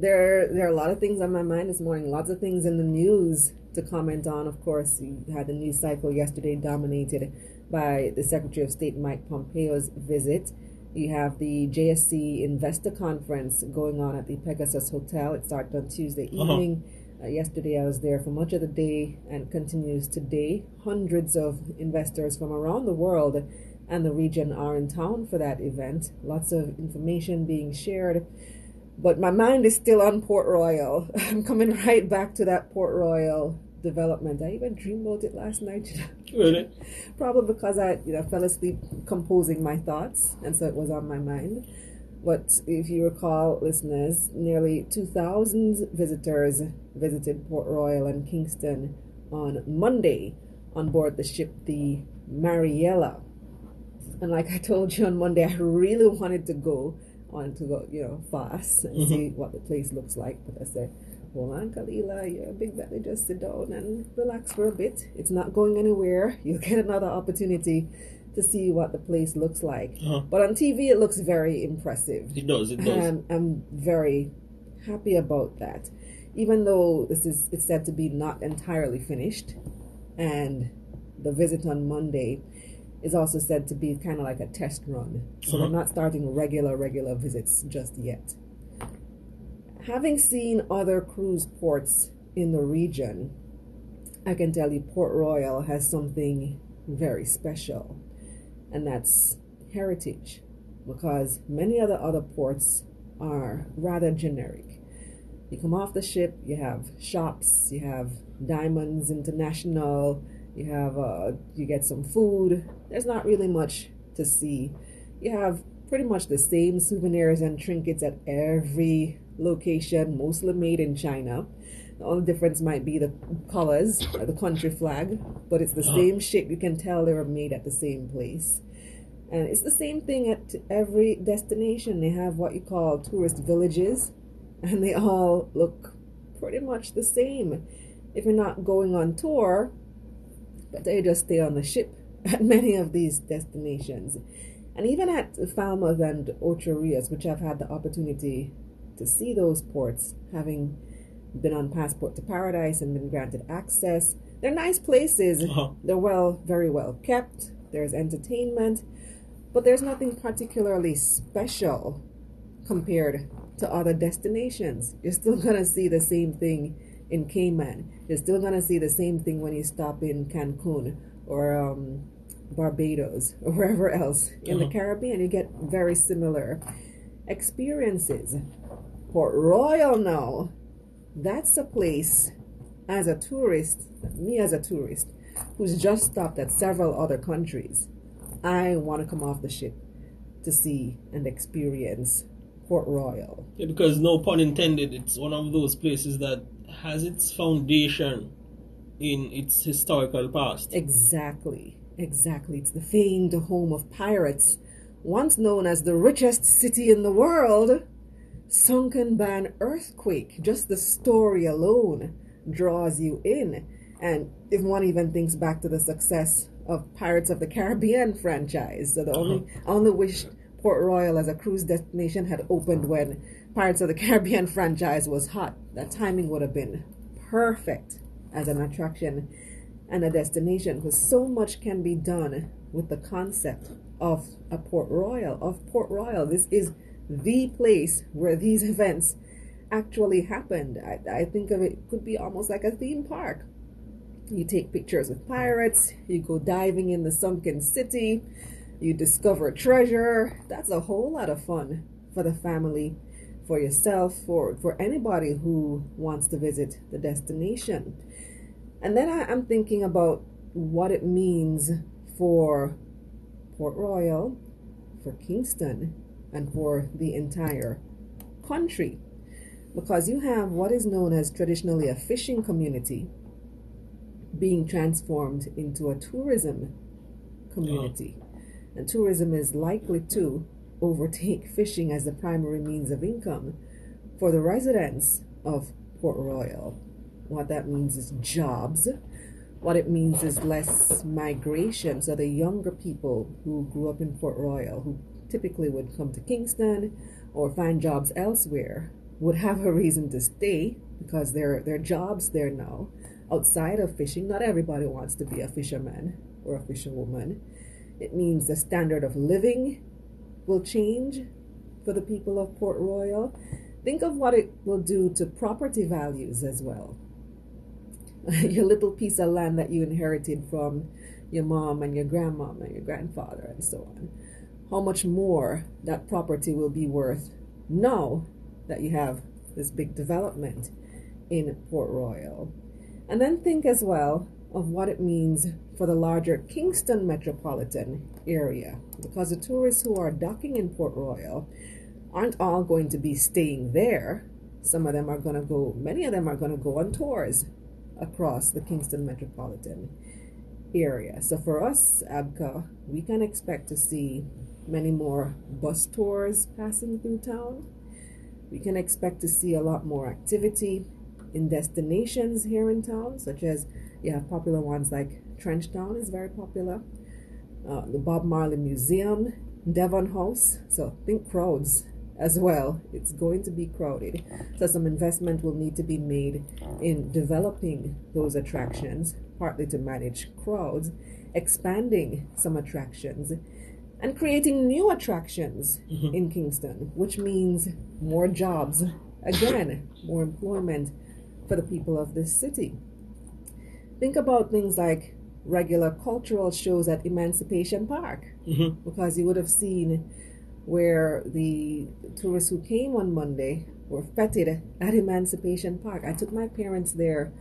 there there are a lot of things on my mind this morning. Lots of things in the news to comment on. Of course, you had the news cycle yesterday dominated by the Secretary of State Mike Pompeo's visit. You have the JSE Investor Conference going on at the Pegasus Hotel. It started on Tuesday Uh-huh. evening. Uh, yesterday, I was there for much of the day and continues today. Hundreds of investors from around the world and the region are in town for that event. Lots of information being shared. But my mind is still on Port Royal. I'm coming right back to that Port Royal development. I even dreamed about it last night. Really? Probably because I you know fell asleep composing my thoughts, and so it was on my mind. But if you recall, listeners, nearly 2,000 visitors visited Port Royal and Kingston on Monday on board the ship the Marella. And like I told you on Monday, I really wanted to go on to go, you know, fast and see what the place looks like. But I said, hold on, Kalilah, you're a big belly, just sit down and relax for a bit. It's not going anywhere. You'll get another opportunity to see what the place looks like. Uh-huh. But on TV, it looks very impressive. It does, it does. And I'm very happy about that. Even though this is it's said to be not entirely finished, and the visit on Monday is also said to be kind of like a test run. So Uh-huh. they're not starting regular regular visits just yet. Having seen other cruise ports in the region, I can tell you Port Royal has something very special, and that's heritage, because many of the other ports are rather generic. You come off the ship, you have shops, you have Diamonds International, you have uh, you get some food. There's not really much to see. You have pretty much the same souvenirs and trinkets at every location, mostly made in China. The only difference might be the colors or the country flag, but it's the Oh. same shape. You can tell they were made at the same place. And it's the same thing at every destination. They have what you call tourist villages, and they all look pretty much the same. If you're not going on tour, but they just stay on the ship at many of these destinations. And even at Falmouth and Ocho Rios, which I've had the opportunity to see those ports, having been on Passport to Paradise and been granted access, they're nice places. Uh-huh. They're well, very well kept. There's entertainment, but there's nothing particularly special compared to other destinations. You're still gonna see the same thing in Cayman. You're still gonna see the same thing when you stop in Cancun or um, Barbados or wherever else in the Uh-huh. Caribbean. You get very similar experiences. Port Royal now, that's a place as a tourist, me as a tourist, who's just stopped at several other countries. I want to come off the ship to see and experience Port Royal. Yeah, because no pun intended, it's one of those places that has its foundation in its historical past. Exactly, exactly. It's the famed home of pirates, once known as the richest city in the world, sunken by an earthquake. Just the story alone draws you in. And if one even thinks back to the success of Pirates of the Caribbean franchise, so the only I only wish Port Royal as a cruise destination had opened when Pirates of the Caribbean franchise was hot. That timing would have been perfect as an attraction and a destination because so much can be done with the concept of a Port Royal, of Port Royal. This is the place where these events actually happened. I, I think of it could be almost like a theme park. You take pictures with pirates, you go diving in the sunken city, you discover treasure. That's a whole lot of fun for the family, for yourself, for, for anybody who wants to visit the destination. And then I, I'm thinking about what it means for Port Royal, for Kingston, and for the entire country. Because you have what is known as traditionally a fishing community being transformed into a tourism community. And tourism is likely to overtake fishing as the primary means of income for the residents of Port Royal. What that means is jobs. What it means is less migration. So the younger people who grew up in Port Royal, who typically would come to Kingston or find jobs elsewhere, would have a reason to stay because there there are jobs there now outside of fishing. Not everybody wants to be a fisherman or a fisherwoman. It means the standard of living will change for the people of Port Royal. Think of what it will do to property values as well. your little piece of land that you inherited from your mom and your grandmom and your grandfather and so on. How much more that property will be worth now that you have this big development in Port Royal. And then think as well of what it means for the larger Kingston metropolitan area because the tourists who are docking in Port Royal aren't all going to be staying there. Some of them are going to go, many of them are going to go on tours across the Kingston metropolitan area. So for us, ABCA, we can expect to see many more bus tours passing through town. We can expect to see a lot more activity in destinations here in town, such as you have popular ones like Trenchtown is very popular, uh, the Bob Marley Museum, Devon House. So think crowds as well. It's going to be crowded. So some investment will need to be made in developing those attractions, partly to manage crowds, expanding some attractions, and creating new attractions mm-hmm. in Kingston, which means more jobs, again, more employment for the people of this city. Think about things like regular cultural shows at Emancipation Park, mm-hmm. because you would have seen where the tourists who came on Monday were feted at Emancipation Park. I took my parents there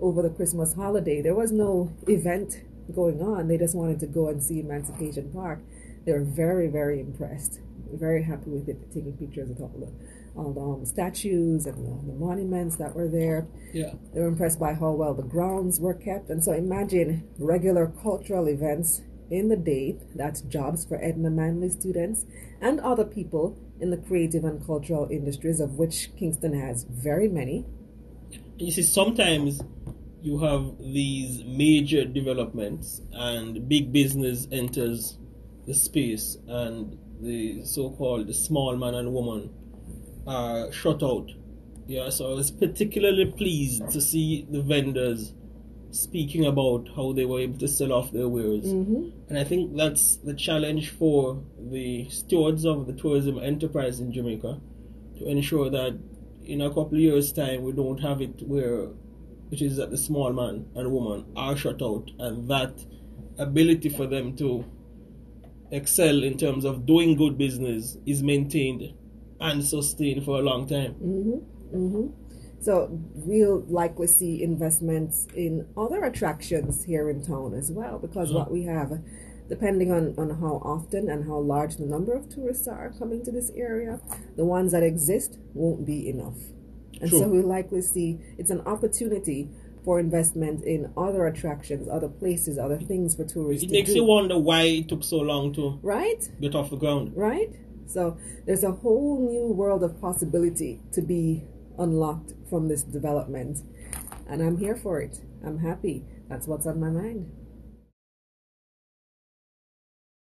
over the Christmas holiday. There was no event going on, they just wanted to go and see Emancipation Park. They were very, very impressed, very happy with it, taking pictures with all the all the um, statues and the, the, monuments that were there. Yeah. They were impressed by how well the grounds were kept. And so imagine regular cultural events in the day, that's jobs for Edna Manley students and other people in the creative and cultural industries, of which Kingston has very many. You see, sometimes you have these major developments and big business enters the space and the so-called small man and woman are shut out. Yeah, so I was particularly pleased to see the vendors speaking about how they were able to sell off their wares. Mm-hmm. And I think that's the challenge for the stewards of the tourism enterprise in Jamaica to ensure that in a couple of years' time we don't have it where it is that the small man and woman are shut out and that ability for them to excel in terms of doing good business is maintained and sustain for a long time. Mm-hmm. Mm-hmm. So we'll likely see investments in other attractions here in town as well, because mm-hmm. what we have, depending on, on how often and how large the number of tourists are coming to this area, the ones that exist won't be enough. And True. so we'll likely see it's an opportunity for investment in other attractions, other places, other things for tourists. It makes do. you wonder why it took so long to right get off the ground. Right. So there's a whole new world of possibility to be unlocked from this development. And I'm here for it. I'm happy. That's what's on my mind.